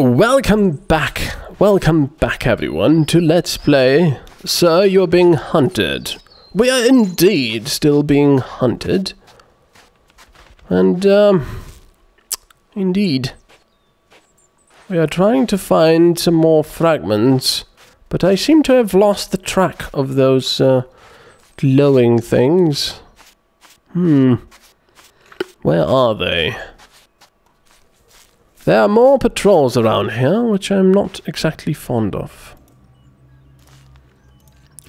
Welcome back. Welcome back, everyone, to Let's Play Sir, You're Being Hunted. We are indeed still being hunted. And, um, indeed. We are trying to find some more fragments, but I seem to have lost the track of those, uh, glowing things. Hmm. Where are they? There are more patrols around here, which I'm not exactly fond of.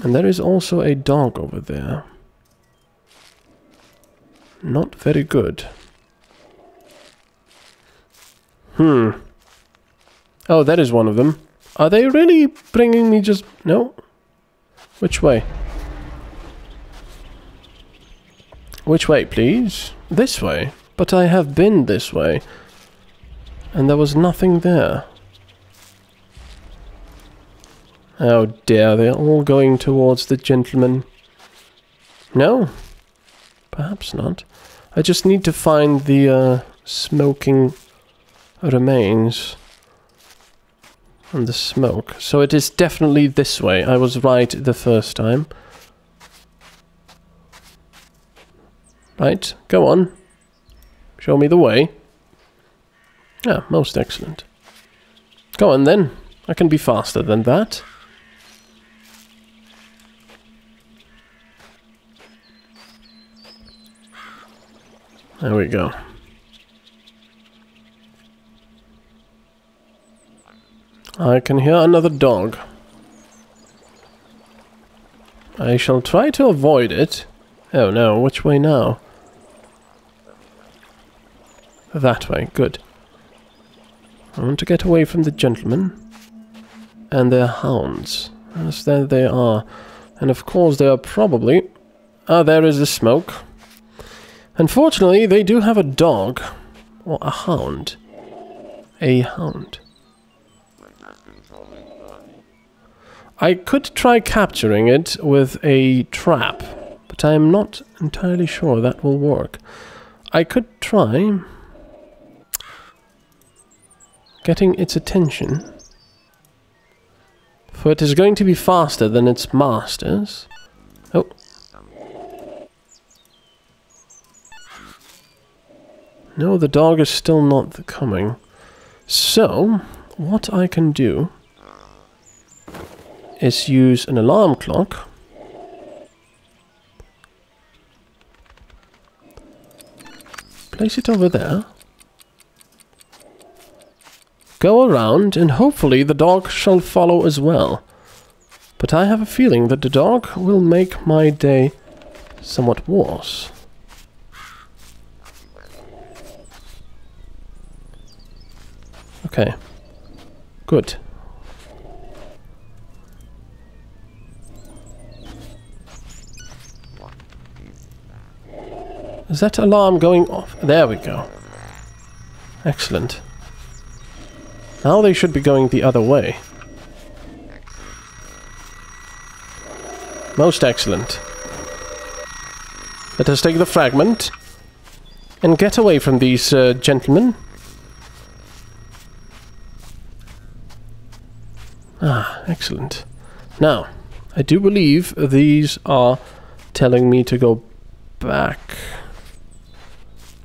And there is also a dog over there. Not very good. Hmm. Oh, that is one of them. Are they really bringing me just... No? Which way? Which way, please? This way. But I have been this way and there was nothing there. Oh dear, they're all going towards the gentleman. No, perhaps not. I just need to find the uh, smoking remains and the smoke. So it is definitely this way. I was right the first time. Right, go on. Show me the way. Yeah, most excellent. Go on then. I can be faster than that. There we go. I can hear another dog. I shall try to avoid it. Oh no, which way now? That way, good. I want to get away from the gentlemen and their hounds. Yes, there they are. And of course they are probably... Ah, there is the smoke. Unfortunately, they do have a dog. Or a hound. A hound. I could try capturing it with a trap, but I'm not entirely sure that will work. I could try getting its attention. For it is going to be faster than its masters. Oh. No, the dog is still not coming. So, what I can do is use an alarm clock. Place it over there go around, and hopefully the dog shall follow as well. But I have a feeling that the dog will make my day somewhat worse. Okay. Good. Is that alarm going off? There we go. Excellent. Now they should be going the other way. Most excellent. Let us take the fragment and get away from these uh, gentlemen. Ah, excellent. Now, I do believe these are telling me to go back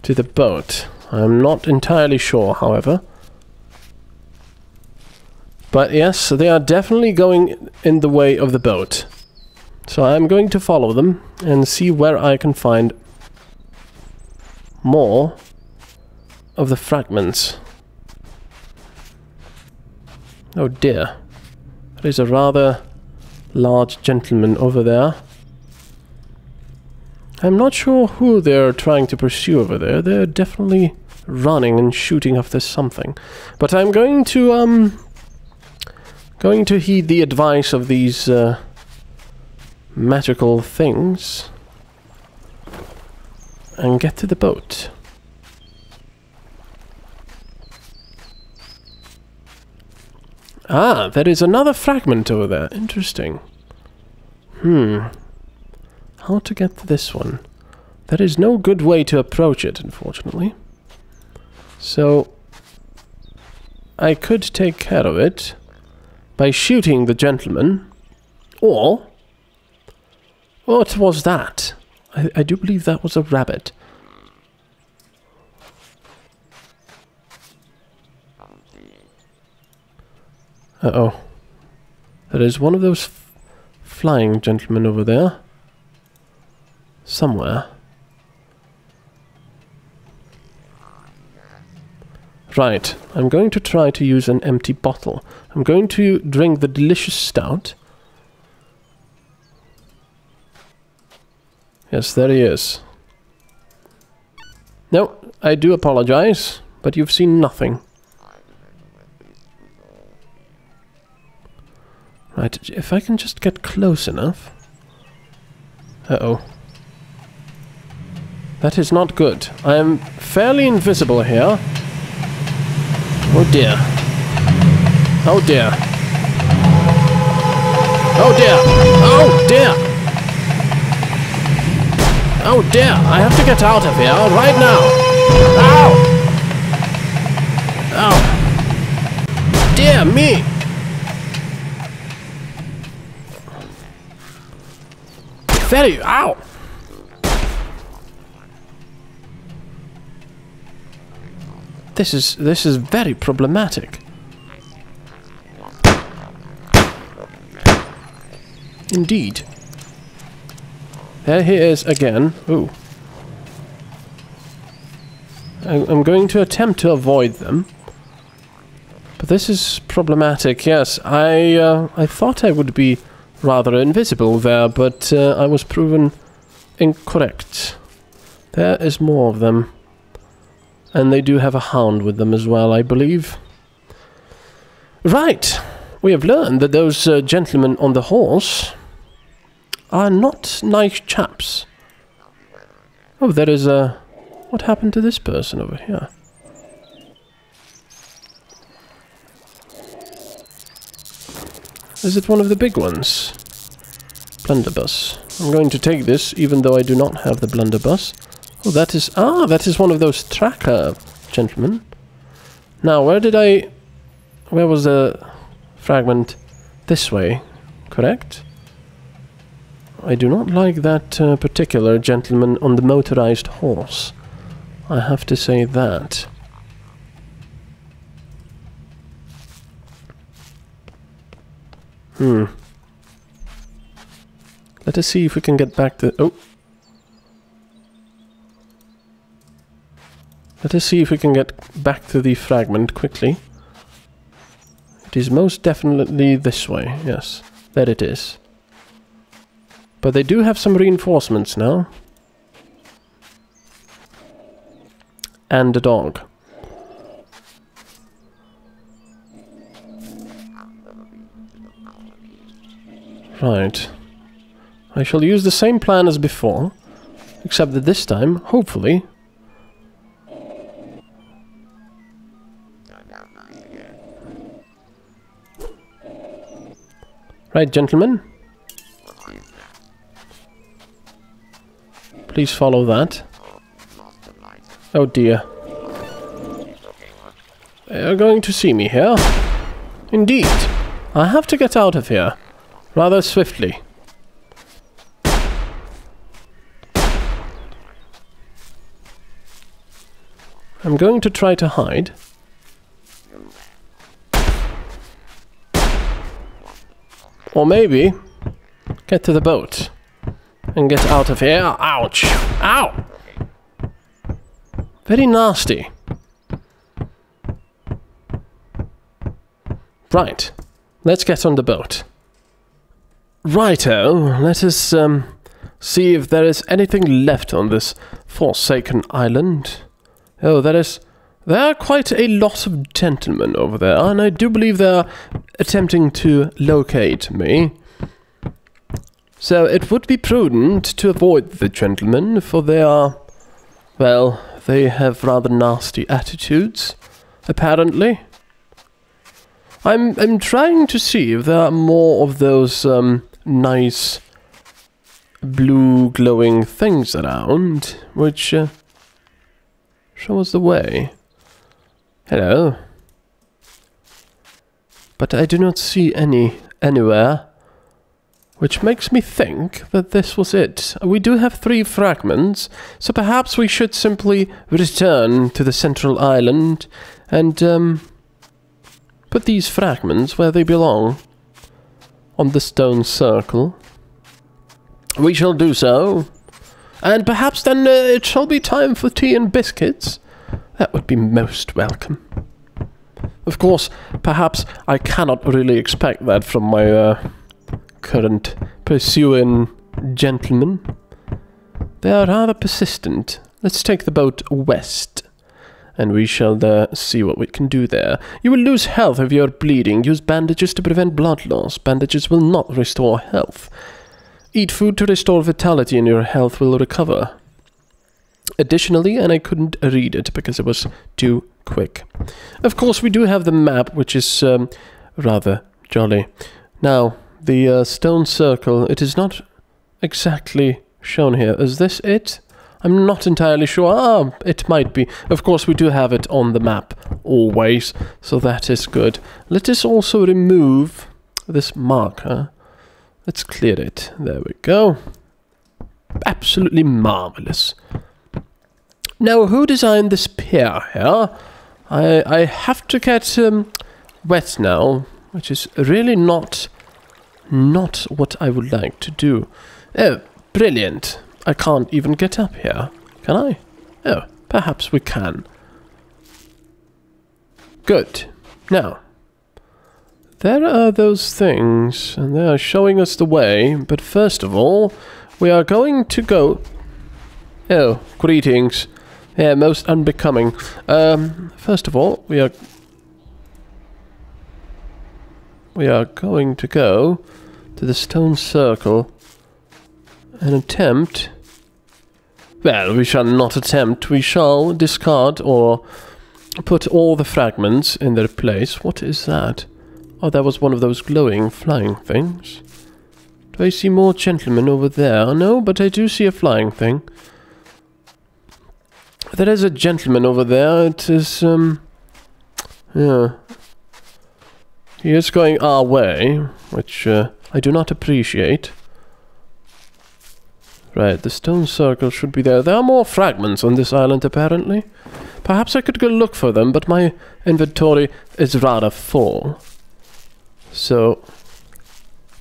to the boat. I'm not entirely sure, however. But yes, they are definitely going in the way of the boat. So I'm going to follow them and see where I can find more of the fragments. Oh dear. There is a rather large gentleman over there. I'm not sure who they're trying to pursue over there. They're definitely running and shooting after something. But I'm going to um Going to heed the advice of these uh, magical things and get to the boat. Ah, there is another fragment over there. Interesting. Hmm. How to get to this one? There is no good way to approach it, unfortunately. So, I could take care of it by shooting the gentleman, or what was that? I, I do believe that was a rabbit. Uh oh. There is one of those flying gentlemen over there. Somewhere. Right, I'm going to try to use an empty bottle. I'm going to drink the delicious stout. Yes, there he is. No, I do apologize, but you've seen nothing. Right, if I can just get close enough. Uh-oh. That is not good. I am fairly invisible here. Oh dear. Oh dear. Oh dear. Oh dear. Oh dear. I have to get out of here right now. Ow. Oh. Dear me. Very. Ow. This is this is very problematic. Indeed. There he is again. Ooh. I'm going to attempt to avoid them. But this is problematic, yes. I, uh, I thought I would be rather invisible there, but uh, I was proven incorrect. There is more of them. And they do have a hound with them as well, I believe. Right. We have learned that those uh, gentlemen on the horse are not nice chaps. Oh, there is a... What happened to this person over here? Is it one of the big ones? Blunderbuss. I'm going to take this, even though I do not have the blunderbuss. Oh, that is... Ah, that is one of those tracker gentlemen. Now, where did I... Where was the fragment? This way, correct? I do not like that uh, particular gentleman on the motorized horse. I have to say that. Hmm. Let us see if we can get back to... Oh! Let us see if we can get back to the fragment quickly. It is most definitely this way, yes. There it is. But they do have some reinforcements now. And a dog. Right. I shall use the same plan as before, except that this time, hopefully, Right, gentlemen. Please follow that. Oh dear. They are going to see me here. Indeed. I have to get out of here. Rather swiftly. I'm going to try to hide. Or maybe get to the boat and get out of here. Ouch! Ow! Very nasty. Right, let's get on the boat. Righto, let us um, see if there is anything left on this forsaken island. Oh, there is there are quite a lot of gentlemen over there, and I do believe they're attempting to locate me. So it would be prudent to avoid the gentlemen, for they are, well, they have rather nasty attitudes, apparently. I'm I'm trying to see if there are more of those um, nice blue glowing things around, which uh, show us the way. Hello. but I do not see any anywhere. Which makes me think that this was it. We do have three fragments, so perhaps we should simply return to the central island and um, put these fragments where they belong on the stone circle. We shall do so. And perhaps then uh, it shall be time for tea and biscuits. That would be most welcome. Of course, perhaps I cannot really expect that from my uh, current pursuing gentlemen. They are rather persistent. Let's take the boat west, and we shall uh, see what we can do there. You will lose health if you are bleeding. Use bandages to prevent blood loss. Bandages will not restore health. Eat food to restore vitality and your health will recover. Additionally, and I couldn't read it because it was too quick. Of course, we do have the map, which is um, rather jolly. Now, the uh, stone circle, it is not exactly shown here. Is this it? I'm not entirely sure. Ah, it might be. Of course, we do have it on the map always, so that is good. Let us also remove this marker. Let's clear it. There we go. Absolutely marvelous. Now, who designed this pier here? I I have to get um, wet now, which is really not not what I would like to do. Oh, brilliant! I can't even get up here, can I? Oh, perhaps we can. Good. Now, there are those things, and they are showing us the way, but first of all, we are going to go... Oh, greetings. Yeah, most unbecoming. Um, first of all, we are... We are going to go to the stone circle and attempt... Well, we shall not attempt. We shall discard or put all the fragments in their place. What is that? Oh, that was one of those glowing flying things. Do I see more gentlemen over there? No, but I do see a flying thing. There is a gentleman over there. It is, um... Yeah. He is going our way, which uh, I do not appreciate. Right, the stone circle should be there. There are more fragments on this island, apparently. Perhaps I could go look for them, but my inventory is rather full. So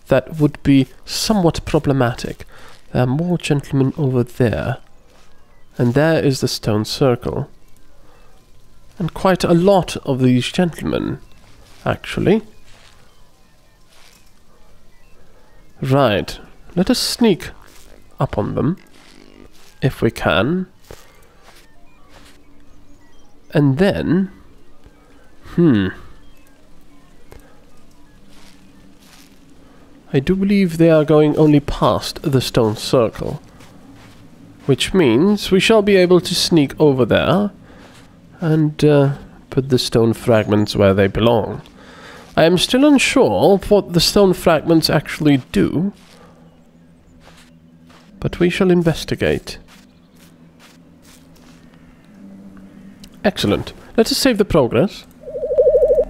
that would be somewhat problematic. There are more gentlemen over there. And there is the stone circle. And quite a lot of these gentlemen, actually. Right. Let us sneak up on them, if we can. And then... Hmm... I do believe they are going only past the stone circle. Which means we shall be able to sneak over there and uh, put the stone fragments where they belong. I am still unsure of what the stone fragments actually do, but we shall investigate. Excellent. Let us save the progress.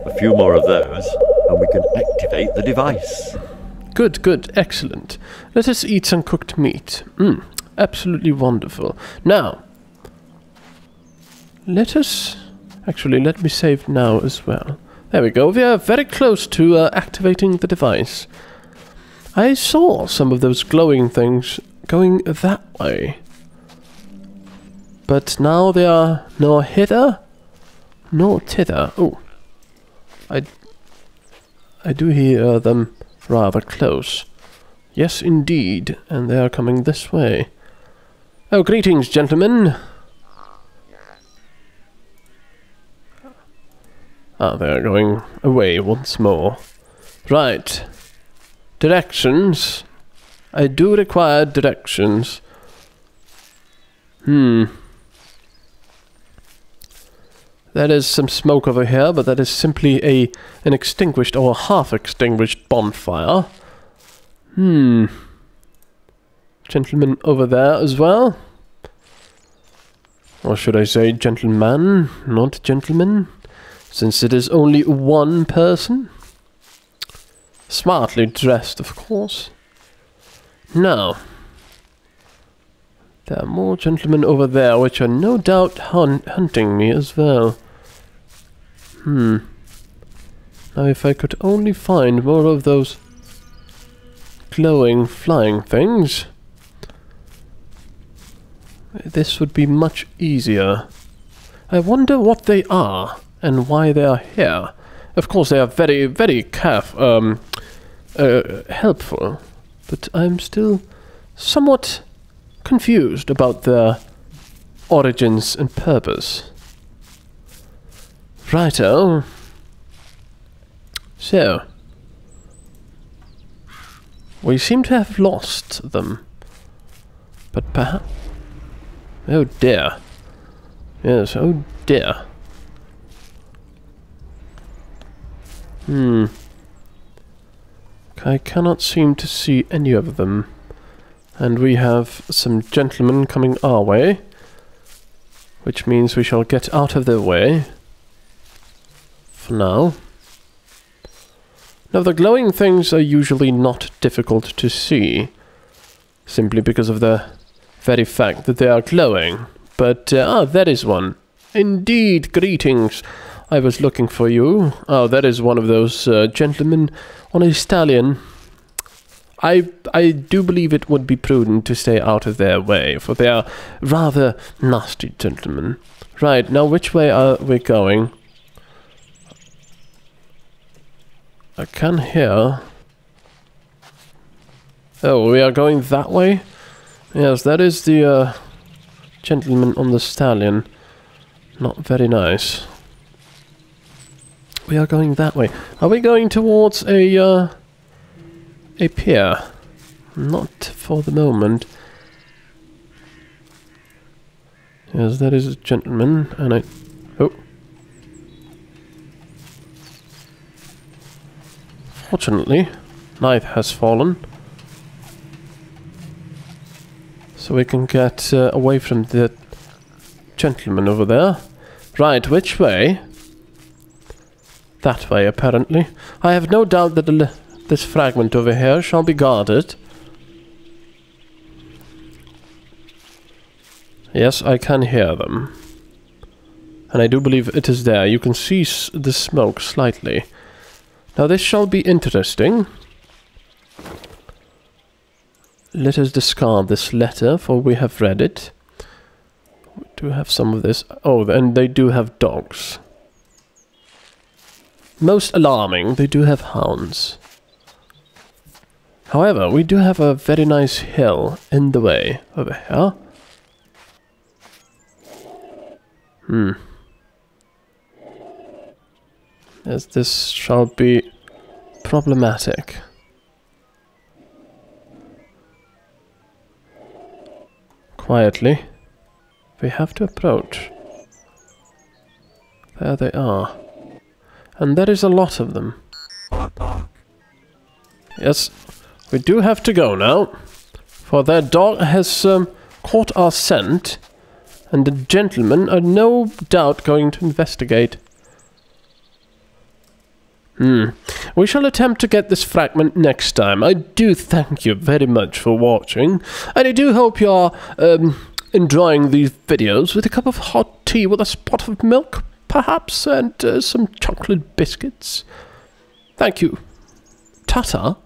A few more of those, and we can activate the device. Good, good, excellent. Let us eat some cooked meat. Mm, absolutely wonderful. Now, let us... Actually, let me save now as well. There we go. We are very close to uh, activating the device. I saw some of those glowing things going that way. But now they are nor hither, nor thither. Oh. I... I do hear them rather close. Yes, indeed, and they are coming this way. Oh, greetings, gentlemen. Ah, they are going away once more. Right. Directions. I do require directions. Hmm. There is some smoke over here, but that is simply a an extinguished or half extinguished bonfire. Hmm. Gentleman over there as well. Or should I say gentleman, not gentleman, since it is only one person. Smartly dressed, of course. Now, there are more gentlemen over there, which are no doubt hun hunting me as well. Hmm. Now, if I could only find more of those glowing flying things, this would be much easier. I wonder what they are and why they are here. Of course, they are very, very caref um, uh, helpful, but I'm still somewhat confused about their origins and purpose. Righto. So, we seem to have lost them, but perhaps. Oh dear. Yes, oh dear. Hmm. I cannot seem to see any of them. And we have some gentlemen coming our way. Which means we shall get out of their way. For now. Now the glowing things are usually not difficult to see. Simply because of the very fact that they are glowing. But, uh, ah, that is one. Indeed, greetings. I was looking for you. Oh, that is one of those uh, gentlemen on a stallion. I I do believe it would be prudent to stay out of their way, for they are rather nasty gentlemen. Right, now which way are we going? I can hear... Oh, we are going that way? Yes, that is the uh, gentleman on the stallion. Not very nice. We are going that way. Are we going towards a, uh, a pier? Not for the moment. Yes, that is a gentleman, and I... Oh. Fortunately, night has fallen. So we can get uh, away from the gentleman over there. Right, which way? That way, apparently. I have no doubt that this fragment over here shall be guarded. Yes, I can hear them. And I do believe it is there. You can see the smoke slightly. Now this shall be interesting. Let us discard this letter, for we have read it. We do have some of this. Oh, and they do have dogs. Most alarming, they do have hounds. However, we do have a very nice hill in the way over here. Hmm. As this shall be problematic. Quietly, we have to approach. There they are. And there is a lot of them. Yes, we do have to go now. For that dog has um, caught our scent. And the gentlemen are no doubt going to investigate. Hmm. We shall attempt to get this fragment next time. I do thank you very much for watching. And I do hope you're um, enjoying these videos with a cup of hot tea with a spot of milk perhaps, and uh, some chocolate biscuits. Thank you. Tata.